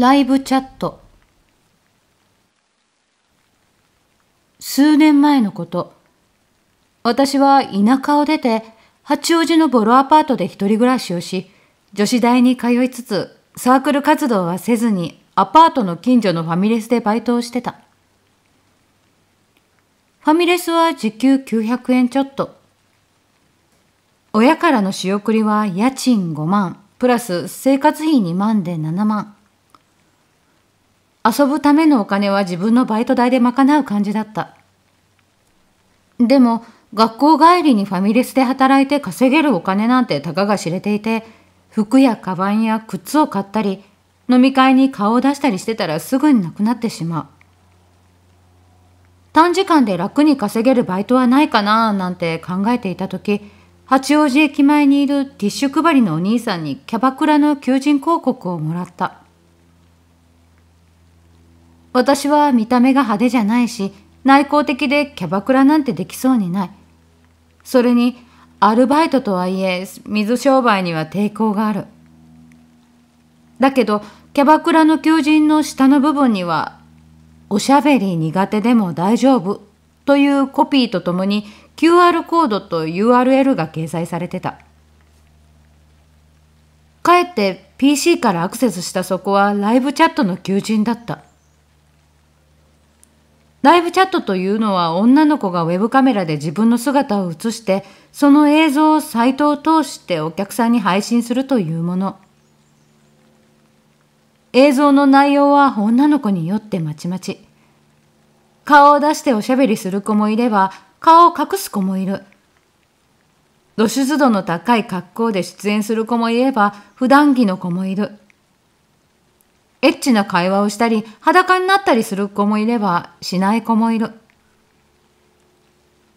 ライブチャット。数年前のこと。私は田舎を出て八王子のボロアパートで一人暮らしをし女子大に通いつつサークル活動はせずにアパートの近所のファミレスでバイトをしてた。ファミレスは時給900円ちょっと。親からの仕送りは家賃5万。プラス生活費2万で7万。遊ぶためのお金は自分のバイト代で賄う感じだった。でも、学校帰りにファミレスで働いて稼げるお金なんてたかが知れていて、服やカバンや靴を買ったり、飲み会に顔を出したりしてたらすぐになくなってしまう。短時間で楽に稼げるバイトはないかななんて考えていた時、八王子駅前にいるティッシュ配りのお兄さんにキャバクラの求人広告をもらった。私は見た目が派手じゃないし、内向的でキャバクラなんてできそうにない。それに、アルバイトとはいえ、水商売には抵抗がある。だけど、キャバクラの求人の下の部分には、おしゃべり苦手でも大丈夫というコピーとともに QR コードと URL が掲載されてた。かえって PC からアクセスしたそこはライブチャットの求人だった。ライブチャットというのは女の子がウェブカメラで自分の姿を映して、その映像をサイトを通してお客さんに配信するというもの。映像の内容は女の子によってまちまち。顔を出しておしゃべりする子もいれば、顔を隠す子もいる。露出度の高い格好で出演する子もいれば、普段着の子もいる。エッチな会話をしたり、裸になったりする子もいれば、しない子もいる。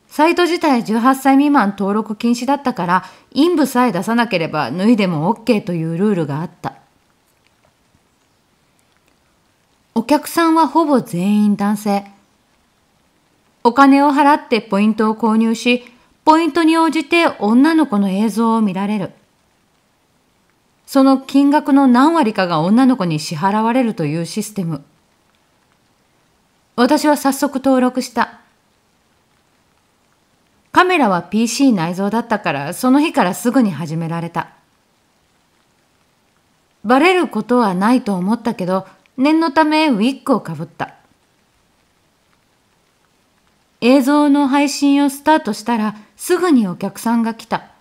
サイト自体18歳未満登録禁止だったから、陰部さえ出さなければ脱いでも OK というルールがあった。お客さんはほぼ全員男性。お金を払ってポイントを購入し、ポイントに応じて女の子の映像を見られる。その金額の何割かが女の子に支払われるというシステム。私は早速登録した。カメラは PC 内蔵だったからその日からすぐに始められた。バレることはないと思ったけど念のためウィッグをかぶった。映像の配信をスタートしたらすぐにお客さんが来た。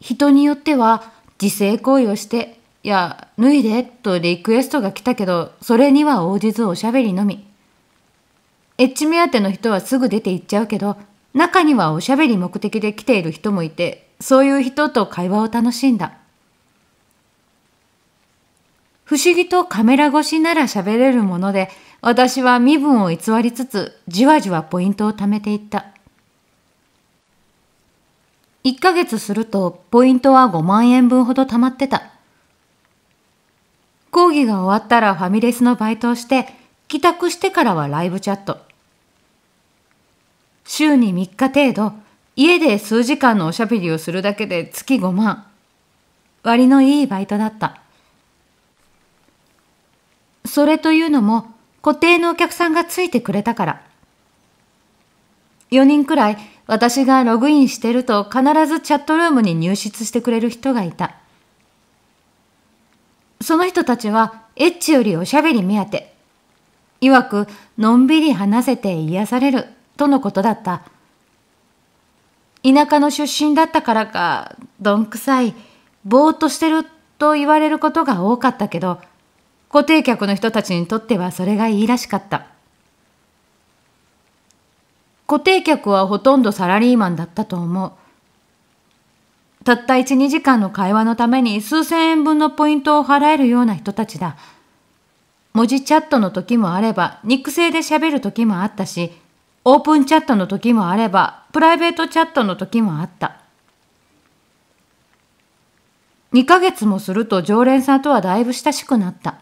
人によっては自制行為をして、いや、脱いでとリクエストが来たけど、それには応じずおしゃべりのみ。エッチ目当ての人はすぐ出て行っちゃうけど、中にはおしゃべり目的で来ている人もいて、そういう人と会話を楽しんだ。不思議とカメラ越しなら喋れるもので、私は身分を偽りつつ、じわじわポイントを貯めていった。1ヶ月するとポイントは5万円分ほど貯まってた。講義が終わったらファミレスのバイトをして、帰宅してからはライブチャット。週に3日程度、家で数時間のおしゃべりをするだけで月5万。割のいいバイトだった。それというのも固定のお客さんがついてくれたから。4人くらい私がログインしてると必ずチャットルームに入室してくれる人がいた。その人たちはエッチよりおしゃべり目当て。いわくのんびり話せて癒されるとのことだった。田舎の出身だったからか、どんくさい、ぼーっとしてると言われることが多かったけど、固定客の人たちにとってはそれがいいらしかった。固定客はほとんどサラリーマンだったと思う。たった1、2時間の会話のために数千円分のポイントを払えるような人たちだ。文字チャットの時もあれば、肉声で喋る時もあったし、オープンチャットの時もあれば、プライベートチャットの時もあった。2ヶ月もすると常連さんとはだいぶ親しくなった。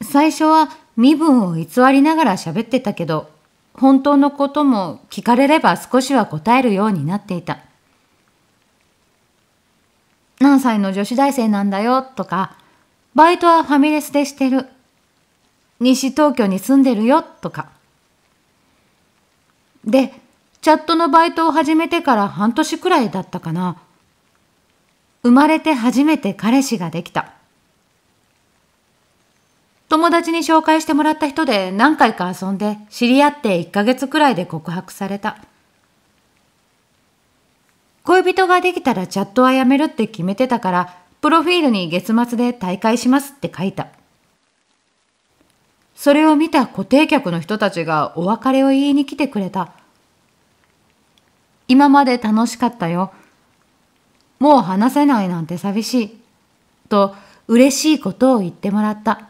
最初は身分を偽りながら喋ってたけど、本当のことも聞かれれば少しは答えるようになっていた。何歳の女子大生なんだよとか、バイトはファミレスでしてる。西東京に住んでるよとか。で、チャットのバイトを始めてから半年くらいだったかな。生まれて初めて彼氏ができた。友達に紹介してもらった人で何回か遊んで知り合って1ヶ月くらいで告白された。恋人ができたらチャットはやめるって決めてたから、プロフィールに月末で大会しますって書いた。それを見た固定客の人たちがお別れを言いに来てくれた。今まで楽しかったよ。もう話せないなんて寂しい。と嬉しいことを言ってもらった。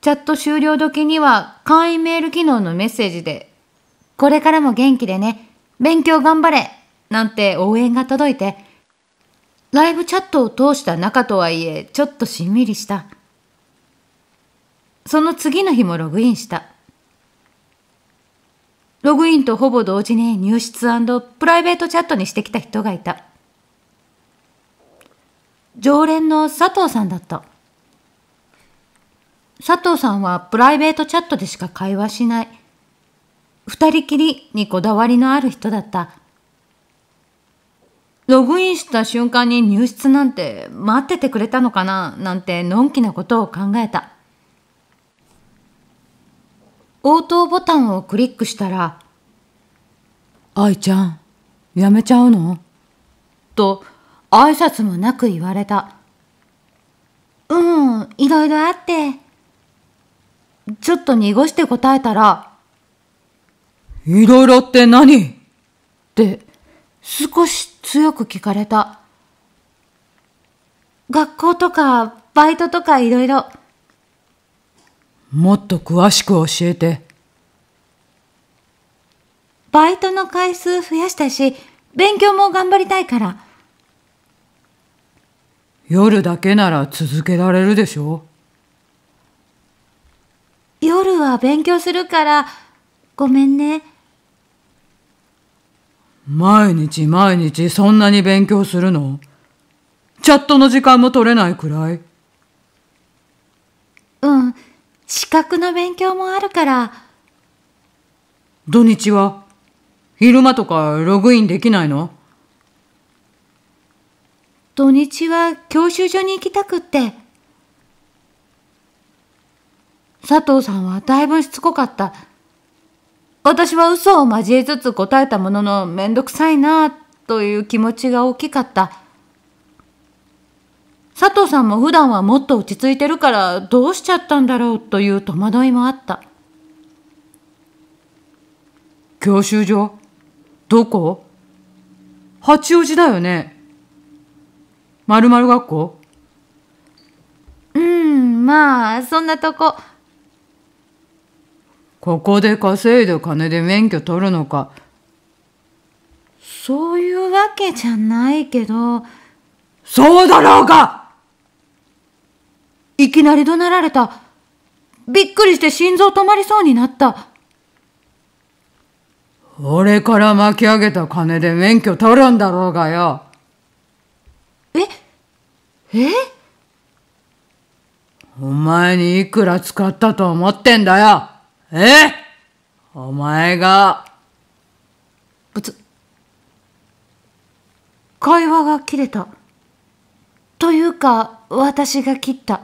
チャット終了時には会員メール機能のメッセージで、これからも元気でね、勉強頑張れなんて応援が届いて、ライブチャットを通した仲とはいえ、ちょっとしんみりした。その次の日もログインした。ログインとほぼ同時に入室プライベートチャットにしてきた人がいた。常連の佐藤さんだった。佐藤さんはプライベートチャットでしか会話しない。二人きりにこだわりのある人だった。ログインした瞬間に入室なんて待っててくれたのかな？なんてのんきなことを考えた。応答ボタンをクリックしたら、愛ちゃん、やめちゃうの？と挨拶もなく言われた。うん、いろいろあって。ちょっと濁して答えたら、いろいろって何？って少し強く聞かれた。学校とかバイトとかいろいろ。もっと詳しく教えて。バイトの回数増やしたし、勉強も頑張りたいから。夜だけなら続けられるでしょ？夜は勉強するから、ごめんね。毎日毎日そんなに勉強するの？チャットの時間も取れないくらい？うん、資格の勉強もあるから。土日は？昼間とかログインできないの？土日は教習所に行きたくって。佐藤さんはだいぶしつこかった。私は嘘を交えつつ答えたもののめんどくさいなという気持ちが大きかった。佐藤さんも普段はもっと落ち着いてるからどうしちゃったんだろうという戸惑いもあった。教習所？どこ？八王子だよね。まるまる学校？うん、まあ、そんなとこ。ここで稼いだ金で免許取るのか。そういうわけじゃないけど。そうだろうかいきなり怒鳴られた。びっくりして心臓止まりそうになった。俺から巻き上げた金で免許取るんだろうがよ。え？え？お前にいくら使ったと思ってんだよえ？お前が。ぶつ。会話が切れた。というか、私が切った。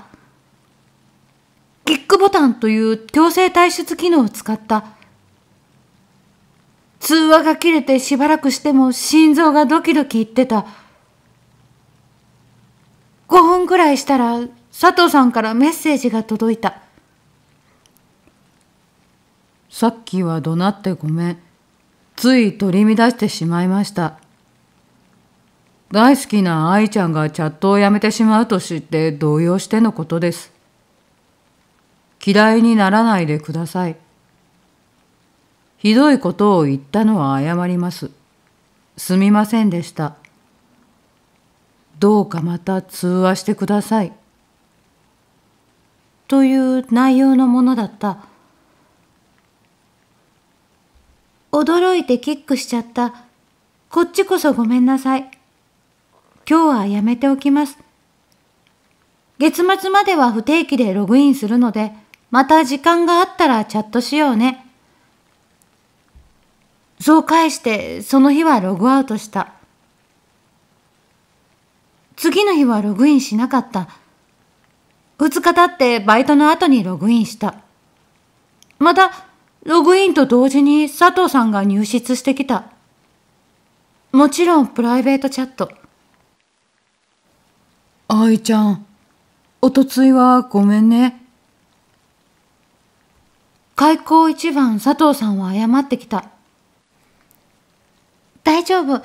キックボタンという強制退出機能を使った。通話が切れてしばらくしても心臓がドキドキ言ってた。5分くらいしたら佐藤さんからメッセージが届いた。さっきは怒鳴ってごめん。つい取り乱してしまいました。大好きな愛ちゃんがチャットをやめてしまうと知って動揺してのことです。嫌いにならないでください。ひどいことを言ったのは謝ります。すみませんでした。どうかまた通話してください。という内容のものだった。驚いてキックしちゃった。こっちこそごめんなさい。今日はやめておきます。月末までは不定期でログインするので、また時間があったらチャットしようね。そう返して、その日はログアウトした。次の日はログインしなかった。二日経ってバイトの後にログインした。また、ログインと同時に佐藤さんが入室してきた。もちろんプライベートチャット。愛ちゃん、おとついはごめんね。開口一番佐藤さんは謝ってきた。大丈夫。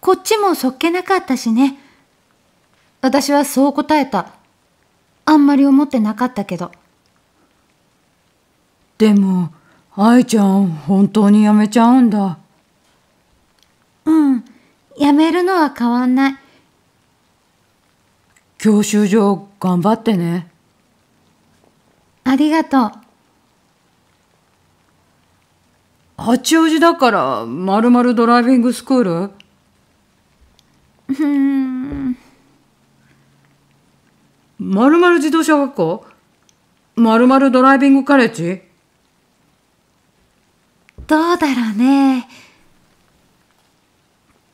こっちもそっけなかったしね。私はそう答えた。あんまり思ってなかったけど。でも、愛ちゃん、本当にやめちゃうんだ。うん、やめるのは変わんない。教習所頑張ってね。ありがとう。八王子だからまるまるドライビングスクール？うんまるまる自動車学校？まるまるドライビングカレッジ？どうだろうね。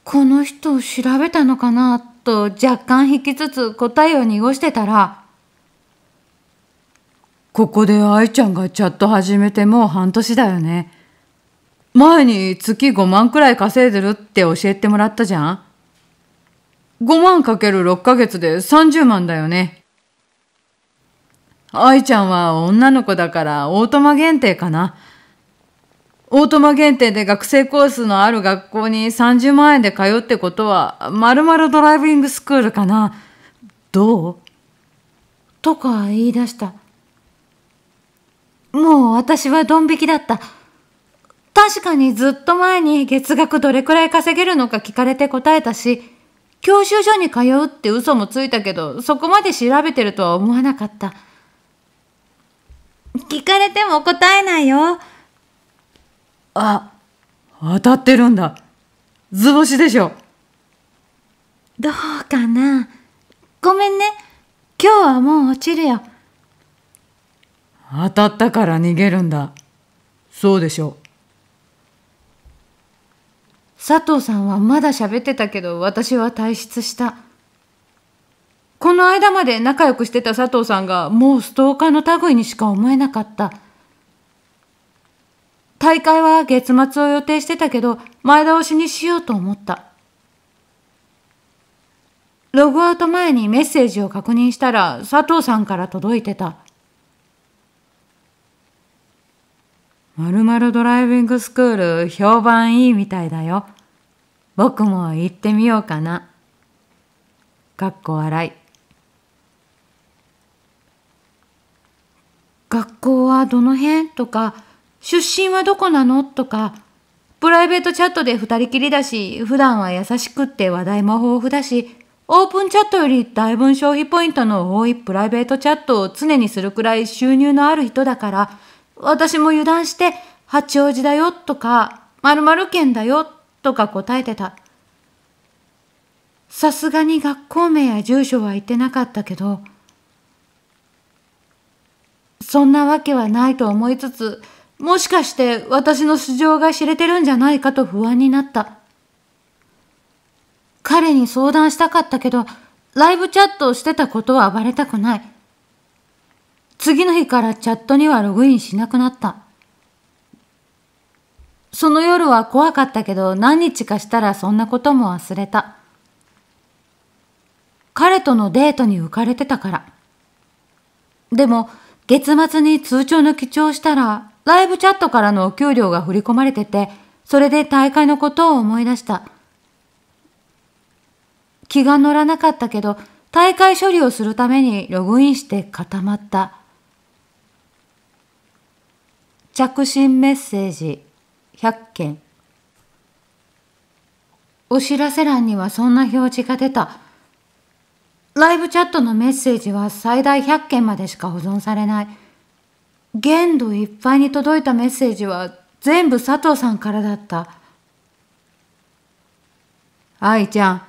この人を調べたのかなと若干引きつつ答えを濁してたら、ここで愛ちゃんがチャット始めてもう半年だよね。前に月5万くらい稼いでるって教えてもらったじゃん ?5 万かける6ヶ月で30万だよね。愛ちゃんは女の子だからオートマ限定かな。オートマ限定で学生コースのある学校に30万円で通うってことは、まるまるドライビングスクールかな。どう？とか言い出した。もう私はドン引きだった。確かにずっと前に月額どれくらい稼げるのか聞かれて答えたし、教習所に通うって嘘もついたけど、そこまで調べてるとは思わなかった。聞かれても答えないよ。あ、当たってるんだ。図星でしょ。どうかな。ごめんね。今日はもう落ちるよ。当たったから逃げるんだ。そうでしょ。佐藤さんはまだ喋ってたけど私は退出した。この間まで仲良くしてた佐藤さんがもうストーカーの類にしか思えなかった。大会は月末を予定してたけど前倒しにしようと思った。ログアウト前にメッセージを確認したら佐藤さんから届いてた。まるまるドライビングスクール評判いいみたいだよ。僕も行ってみようかな。かっこ笑い。学校はどの辺？とか、出身はどこなの？とか、プライベートチャットで二人きりだし、普段は優しくって話題も豊富だし、オープンチャットよりだいぶ消費ポイントの多いプライベートチャットを常にするくらい収入のある人だから、私も油断して八王子だよとか、〇〇県だよとか答えてた。さすがに学校名や住所は言ってなかったけど、そんなわけはないと思いつつ、もしかして私の素性が知れてるんじゃないかと不安になった。彼に相談したかったけど、ライブチャットをしてたことはバレたくない。次の日からチャットにはログインしなくなった。その夜は怖かったけど何日かしたらそんなことも忘れた。彼とのデートに浮かれてたから。でも月末に通帳の記帳したらライブチャットからのお給料が振り込まれてて、それで大会のことを思い出した。気が乗らなかったけど、大会処理をするためにログインして固まった。着信メッセージ100件お知らせ欄にはそんな表示が出たライブチャットのメッセージは最大100件までしか保存されない限度いっぱいに届いたメッセージは全部佐藤さんからだった。愛ちゃん、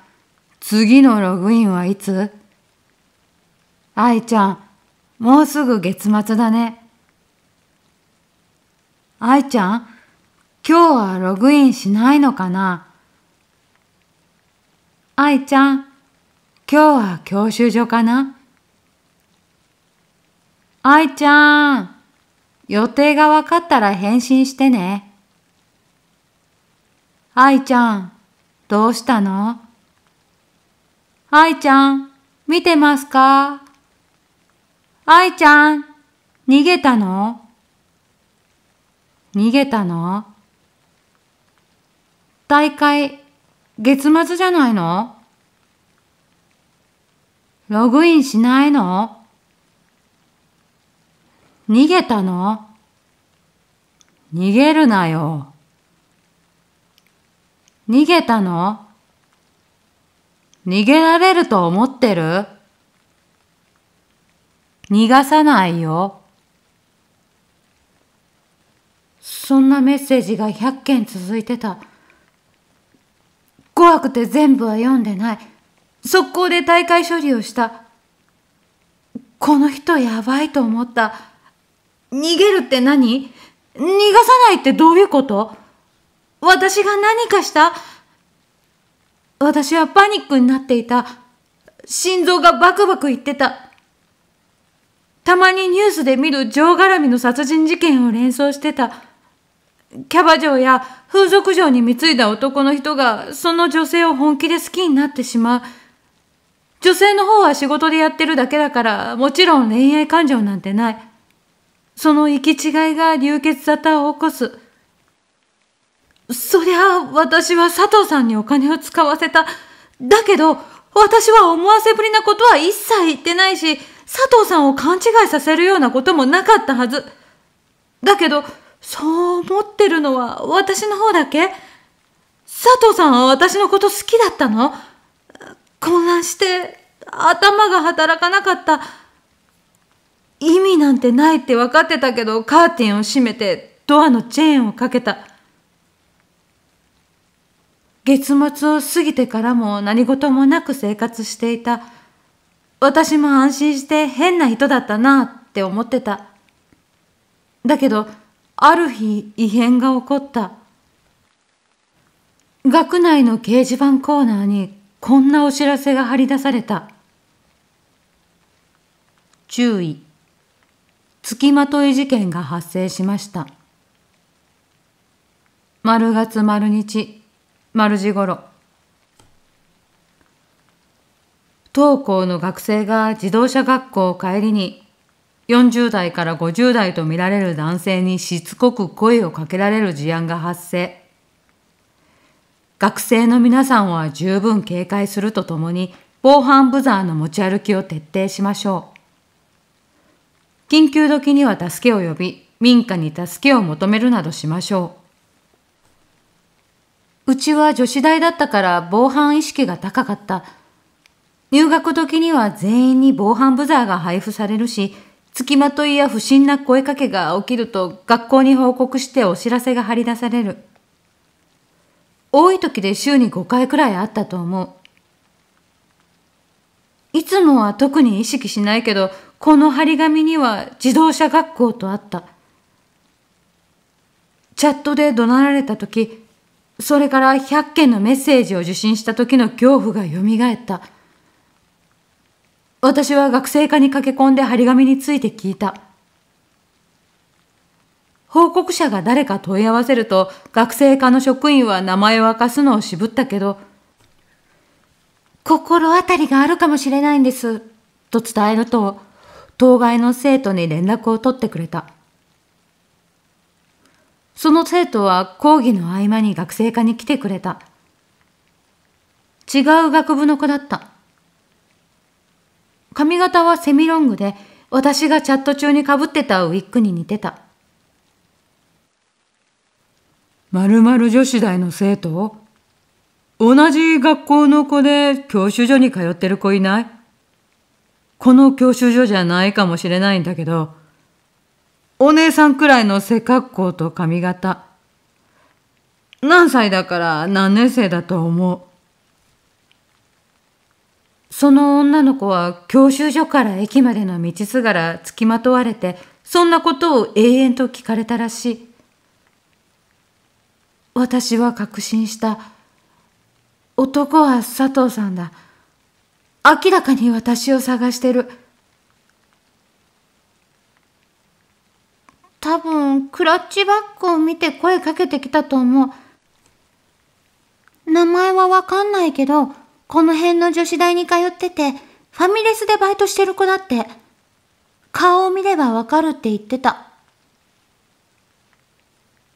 次のログインはいつ？愛ちゃん、もうすぐ月末だね。愛ちゃん、今日はログインしないのかな？愛ちゃん、今日は教習所かな？愛ちゃん、予定が分かったら返信してね。愛ちゃん、どうしたの？愛ちゃん、見てますか？愛ちゃん、逃げたの？逃げたの？大会、月末じゃないの？ログインしないの？逃げたの？逃げるなよ。逃げたの？逃げられると思ってる？逃がさないよ。そんなメッセージが100件続いてた。怖くて全部は読んでない。速攻で大会処理をした。この人やばいと思った。逃げるって何？逃がさないってどういうこと？私が何かした？私はパニックになっていた。心臓がバクバク言ってた。たまにニュースで見る上絡みの殺人事件を連想してた。キャバ嬢や風俗嬢に貢いだ男の人がその女性を本気で好きになってしまう。女性の方は仕事でやってるだけだからもちろん恋愛感情なんてない。その行き違いが流血沙汰を起こす。そりゃ私は佐藤さんにお金を使わせた。だけど私は思わせぶりなことは一切言ってないし、佐藤さんを勘違いさせるようなこともなかったはず。だけど、そう思ってるのは私の方だけ佐藤さんは私のこと好きだったの混乱して頭が働かなかった。意味なんてないって分かってたけどカーテンを閉めてドアのチェーンをかけた。月末を過ぎてからも何事もなく生活していた。私も安心して変な人だったなって思ってた。だけど、ある日異変が起こった。学内の掲示板コーナーにこんなお知らせが貼り出された。注意。付きまとい事件が発生しました。丸月丸日丸時頃当校の学生が自動車学校を帰りに40代から50代とみられる男性にしつこく声をかけられる事案が発生。学生の皆さんは十分警戒するとともに防犯ブザーの持ち歩きを徹底しましょう。緊急時には助けを呼び、民家に助けを求めるなどしましょう。うちは女子大だったから防犯意識が高かった。入学時には全員に防犯ブザーが配布されるし、付きまといや不審な声かけが起きると学校に報告してお知らせが張り出される。多い時で週に5回くらいあったと思う。いつもは特に意識しないけど、この張り紙には自動車学校とあった。チャットで怒鳴られた時、それから100件のメッセージを受信した時の恐怖がよみがえった。私は学生課に駆け込んで張り紙について聞いた。報告者が誰か問い合わせると学生課の職員は名前を明かすのを渋ったけど、心当たりがあるかもしれないんです、と伝えると、当該の生徒に連絡を取ってくれた。その生徒は講義の合間に学生課に来てくれた。違う学部の子だった。髪型はセミロングで、私がチャット中にかぶってたウィッグに似てた。まるまる女子大の生徒？同じ学校の子で教習所に通ってる子いない？この教習所じゃないかもしれないんだけど、お姉さんくらいの背格好と髪型。何歳だから何年生だと思う？その女の子は教習所から駅までの道すがら付きまとわれて、そんなことを永遠と聞かれたらしい。私は確信した。男は佐藤さんだ。明らかに私を探してる。多分、クラッチバッグを見て声かけてきたと思う。名前はわかんないけど、この辺の女子大に通ってて、ファミレスでバイトしてる子だって。顔を見ればわかるって言ってた。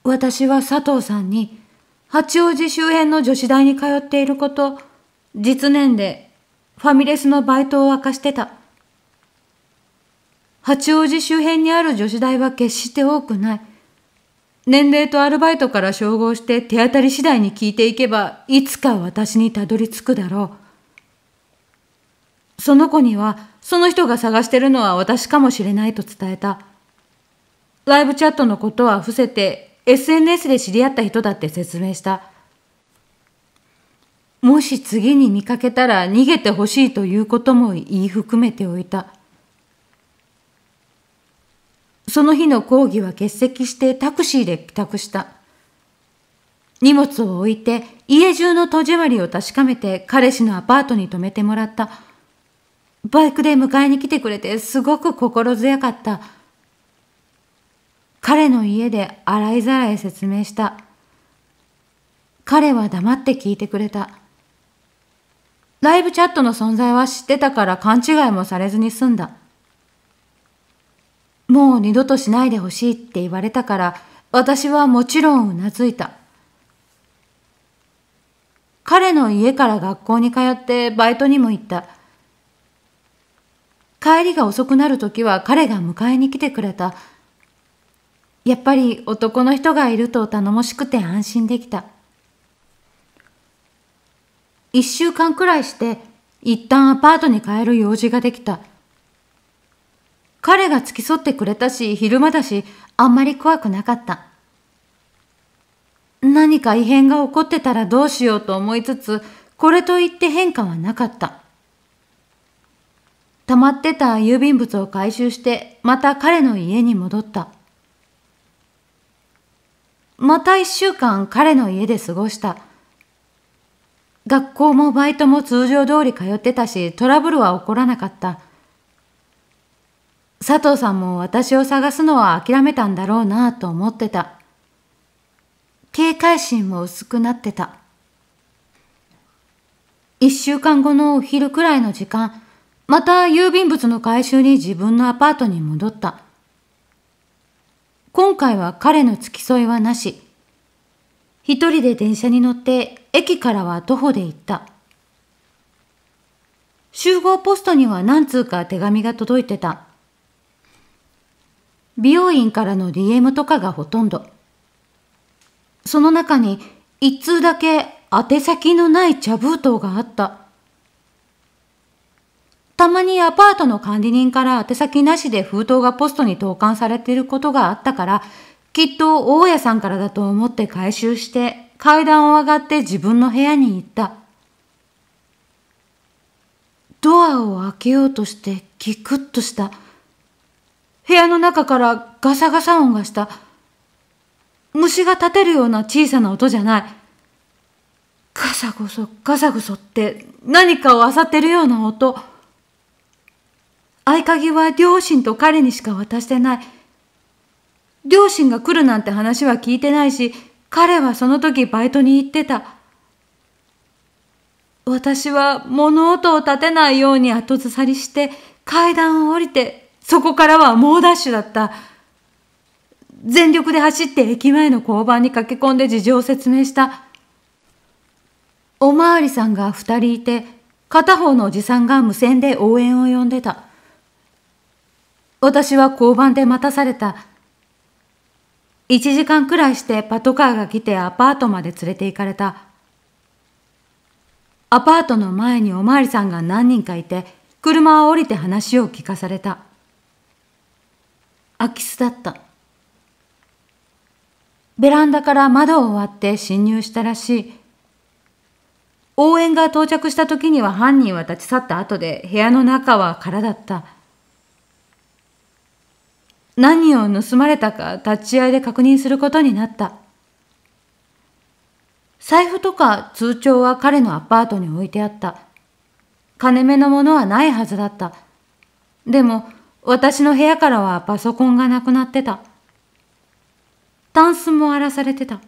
私は佐藤さんに、八王子周辺の女子大に通っていること、実年でファミレスのバイトを明かしてた。八王子周辺にある女子大は決して多くない。年齢とアルバイトから照合して手当たり次第に聞いていけば、いつか私にたどり着くだろう。その子には、その人が探してるのは私かもしれないと伝えた。ライブチャットのことは伏せて、SNS で知り合った人だって説明した。もし次に見かけたら逃げてほしいということも言い含めておいた。その日の講義は欠席してタクシーで帰宅した。荷物を置いて家中の戸締まりを確かめて彼氏のアパートに泊めてもらった。バイクで迎えに来てくれてすごく心強かった。彼の家で洗いざらい説明した。彼は黙って聞いてくれた。ライブチャットの存在は知ってたから勘違いもされずに済んだ。もう二度としないでほしいって言われたから、私はもちろんうなずいた。彼の家から学校に通ってバイトにも行った。帰りが遅くなるときは彼が迎えに来てくれた。やっぱり男の人がいると頼もしくて安心できた。一週間くらいして一旦アパートに帰る用事ができた。彼が付き添ってくれたし、昼間だし、あんまり怖くなかった。何か異変が起こってたらどうしようと思いつつ、これといって変化はなかった。溜まってた郵便物を回収して、また彼の家に戻った。また一週間彼の家で過ごした。学校もバイトも通常通り通ってたし、トラブルは起こらなかった。佐藤さんも私を探すのは諦めたんだろうなと思ってた。警戒心も薄くなってた。一週間後のお昼くらいの時間、また郵便物の回収に自分のアパートに戻った。今回は彼の付き添いはなし。一人で電車に乗って駅からは徒歩で行った。集合ポストには何通か手紙が届いてた。美容院からの DM とかがほとんど。その中に一通だけ宛先のない茶封筒があった。たまにアパートの管理人から宛先なしで封筒がポストに投函されていることがあったから、きっと大家さんからだと思って回収して階段を上がって自分の部屋に行った。ドアを開けようとしてギクッとした。部屋の中からガサガサ音がした。虫が立てるような小さな音じゃない。ガサゴソ、ガサゴソって何かを漁ってるような音。合鍵は両親と彼にしか渡してない。両親が来るなんて話は聞いてないし、彼はその時バイトに行ってた。私は物音を立てないように後ずさりして階段を降りてそこからは猛ダッシュだった。全力で走って駅前の交番に駆け込んで事情を説明した。おまわりさんが二人いて、片方のおじさんが無線で応援を呼んでた。私は交番で待たされた。一時間くらいしてパトカーが来てアパートまで連れて行かれた。アパートの前におまわりさんが何人かいて、車を降りて話を聞かされた。空き巣だった。ベランダから窓を割って侵入したらしい。応援が到着した時には犯人は立ち去った後で部屋の中は空だった。何を盗まれたか立ち会いで確認することになった。財布とか通帳は彼のアパートに置いてあった。金目のものはないはずだった。でも、私の部屋からはパソコンがなくなってた。タンスも荒らされてた。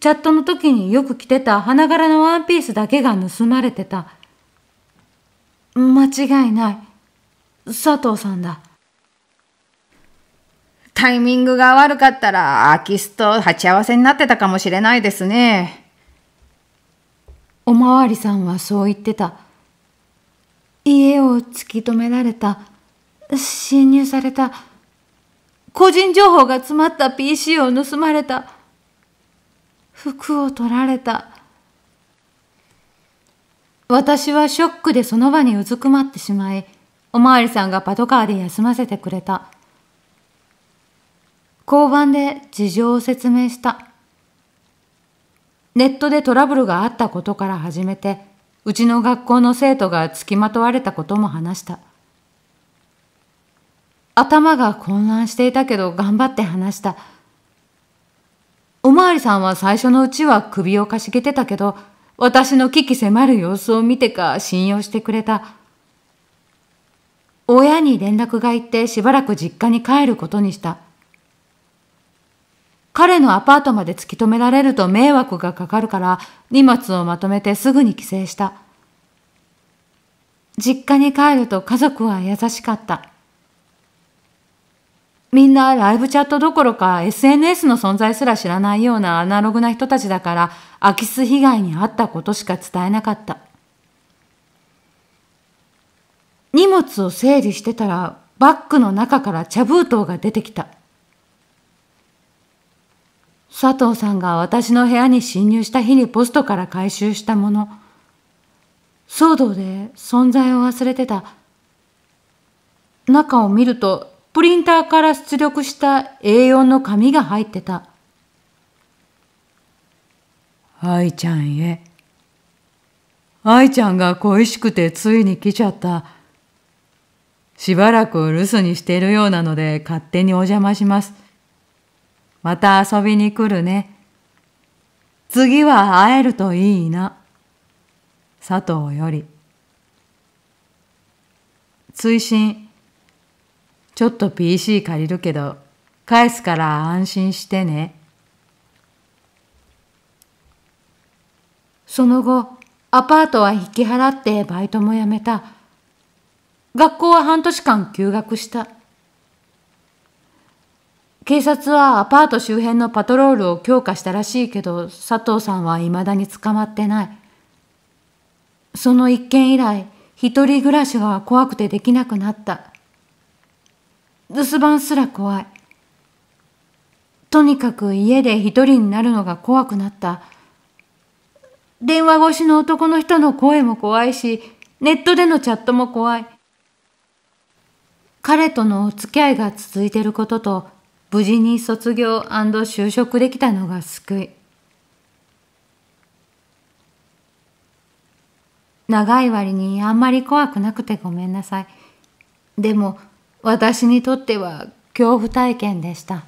チャットの時によく着てた花柄のワンピースだけが盗まれてた。間違いない。佐藤さんだ。タイミングが悪かったら、空き巣と鉢合わせになってたかもしれないですね。おまわりさんはそう言ってた。家を突き止められた。侵入された。個人情報が詰まった PC を盗まれた。服を取られた。私はショックでその場にうずくまってしまい、おまわりさんがパトカーで休ませてくれた。交番で事情を説明した。ネットでトラブルがあったことから始めて、うちの学校の生徒が付きまとわれたことも話した。頭が混乱していたけど頑張って話した。おまわりさんは最初のうちは首をかしげてたけど、私の危機迫る様子を見てか信用してくれた。親に連絡が行ってしばらく実家に帰ることにした。彼のアパートまで突き止められると迷惑がかかるから荷物をまとめてすぐに帰省した。実家に帰ると家族は優しかった。みんなライブチャットどころか SNS の存在すら知らないようなアナログな人たちだから空き巣被害に遭ったことしか伝えなかった。荷物を整理してたらバッグの中から茶封筒が出てきた。佐藤さんが私の部屋に侵入した日にポストから回収したもの。騒動で存在を忘れてた。中を見ると、プリンターから出力した A4 の紙が入ってた。愛ちゃんへ。愛ちゃんが恋しくてついに来ちゃった。しばらく留守にしているようなので勝手にお邪魔します。また遊びに来るね。次は会えるといいな。佐藤より。追伸。ちょっと PC 借りるけど、返すから安心してね。その後、アパートは引き払ってバイトも辞めた。学校は半年間休学した。警察はアパート周辺のパトロールを強化したらしいけど、佐藤さんは未だに捕まってない。その一件以来、一人暮らしが怖くてできなくなった。留守番すら怖い。とにかく家で一人になるのが怖くなった。電話越しの男の人の声も怖いし、ネットでのチャットも怖い。彼とのお付き合いが続いてることと、無事に卒業就職できたのが救い。長い割にあんまり怖くなくてごめんなさい。でも私にとっては恐怖体験でした。